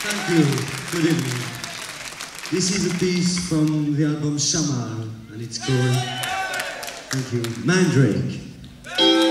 Thank you. Good evening. This is a piece from the album Shamal, and it's called, thank you, Mandrake.